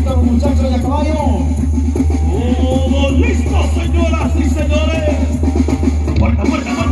listos los muchachos de caballo. Todos listos, señoras y señores. Puerta, puerta, puerta.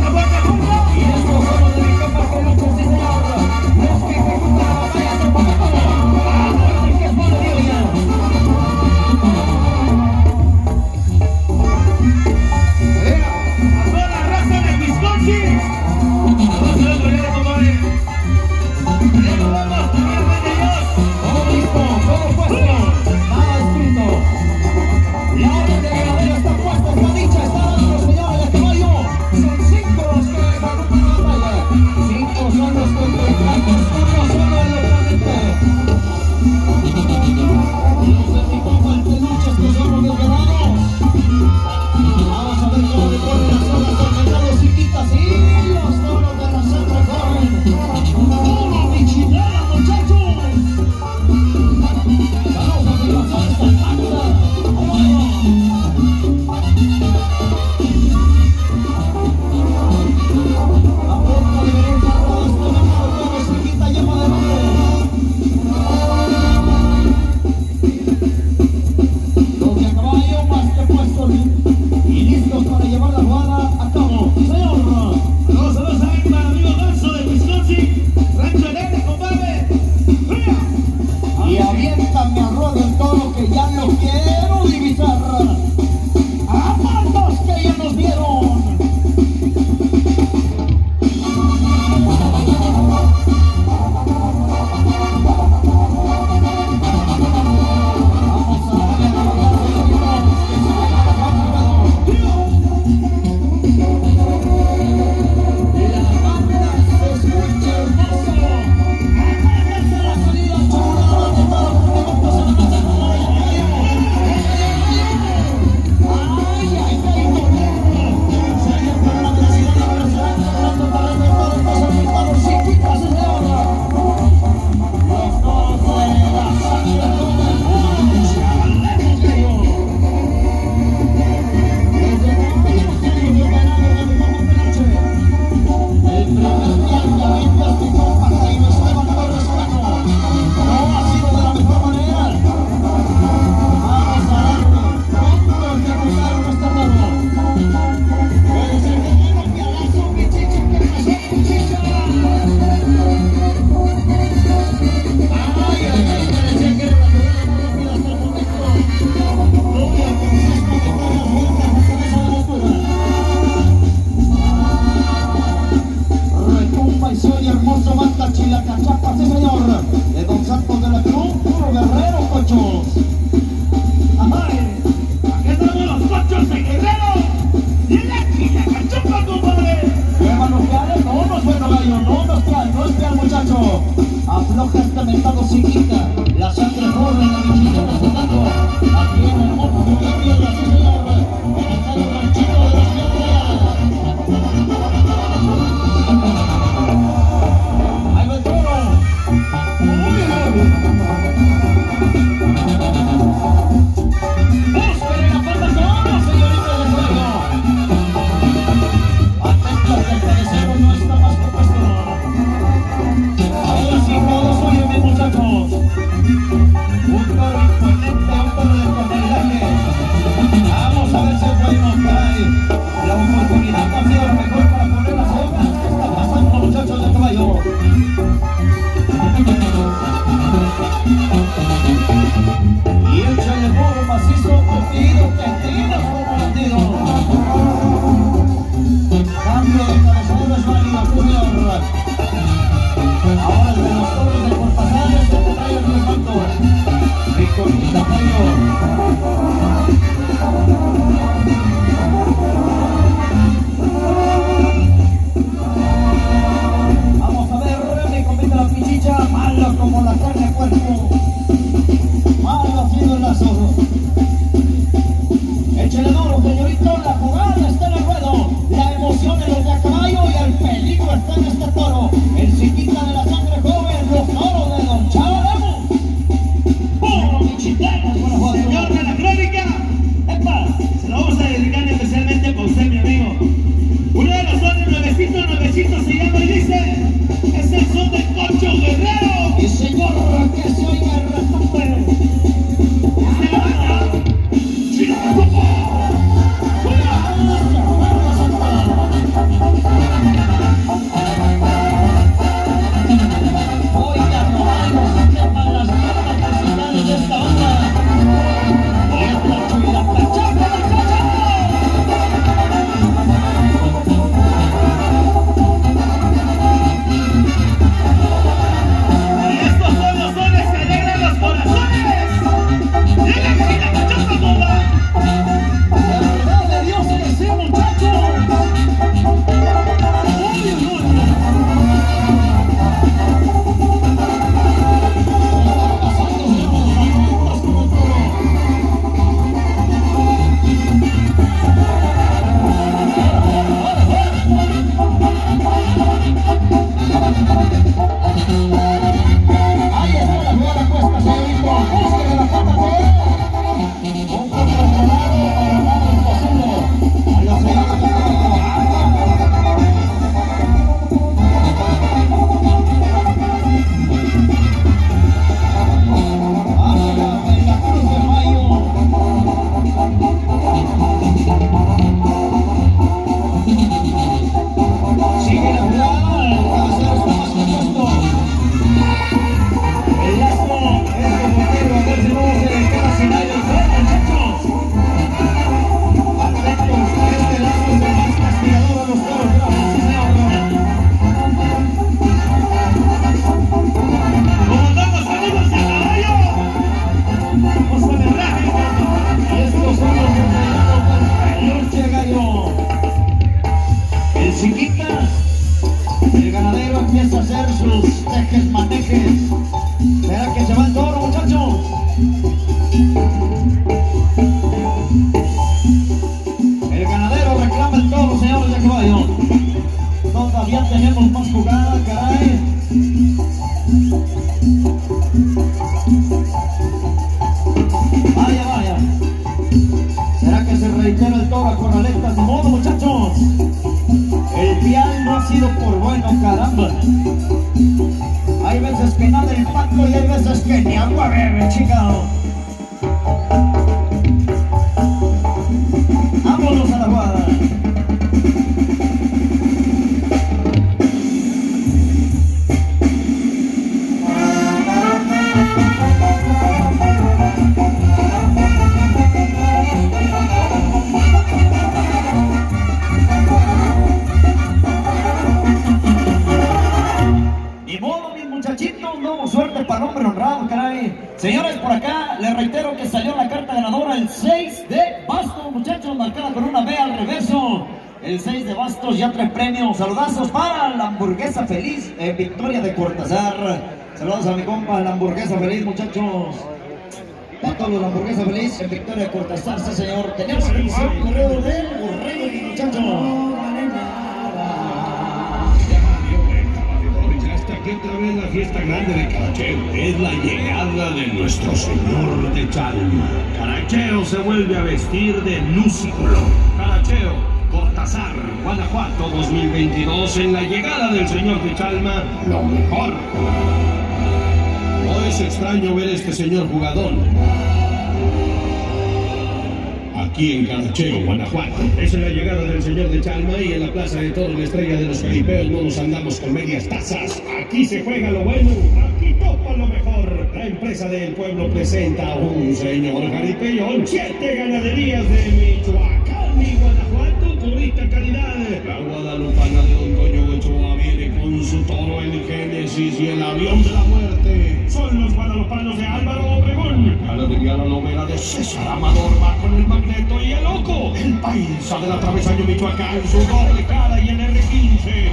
Lado, caray. Señores, por acá les reitero que salió la carta ganadora el 6 de bastos, muchachos, marcada con una B al reverso. El 6 de bastos, ya tres premios. Saludazos para la hamburguesa feliz, eh, Victoria de Cortázar. Saludos a mi compa, la hamburguesa feliz, muchachos. Para todos los hamburguesa feliz en Victoria de Cortázar, sí señor. Tenemos el correo del muchachos. Otra vez la fiesta grande de Caracheo. Es la llegada de nuestro Señor de Chalma. Caracheo se vuelve a vestir de color. Caracheo, Cortázar, Guanajuato 2022 en la llegada del Señor de Chalma, lo mejor. No es extraño ver este señor jugador. Aquí en Caracheo, Guanajuato. Es la llegada del señor de Chalma y en la plaza de toros la estrella de los caripeos no nos andamos con medias tazas. Aquí se juega lo bueno, aquí topa lo mejor. La empresa del pueblo presenta a un señor jaripeyón. Siete ganaderías de Michoacán y Guanajuato, purita calidad. La guadalupana de Don Toño Ochoa viene con su toro el Génesis y el avión de la muerte. Son los guadalupanos de Álvaro La novela de César Amador va con el magneto y el loco. El paisa de la travesaño Michoacán, su doble cara y el R15.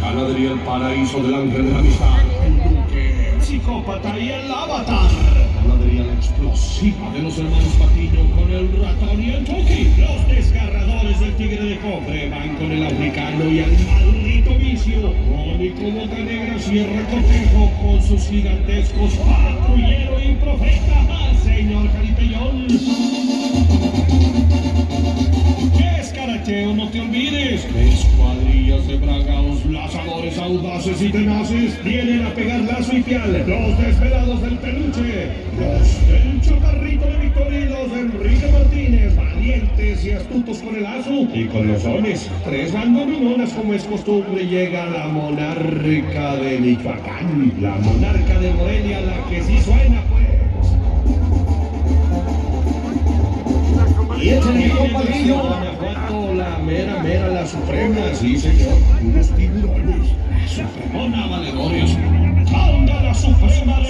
Ganadería El Paraíso del Ángel de la Amistad, el Duque, el Psicópata y el Avatar. Ganadería La Explosiva de los hermanos Patiño con el ratón y el Tuki. Los desgarradores del Tigre de Cobre van con el africano y el maldito Mónico Boca Negra cierra cortejo con sus gigantescos patrullero y profeta. Señor Caripellón. Es caracheo, no te olvides. Es cuadrillas de lazadores audaces y tenaces. Vienen a pegar lazo y. Los desvelados del peluche. Los del chaparrito de Victoria y los de Enrique Martínez. Valientes y astutos con el lazo y con los sones. Tres bandonudonas como es costumbre. Llega la monarca de Michoacán. La monarca de Morelia, la que sí suena pues. Y échale, compadrillo. La mera, mera, la suprema, sí señor. Supremona Valedores, banda la Suprema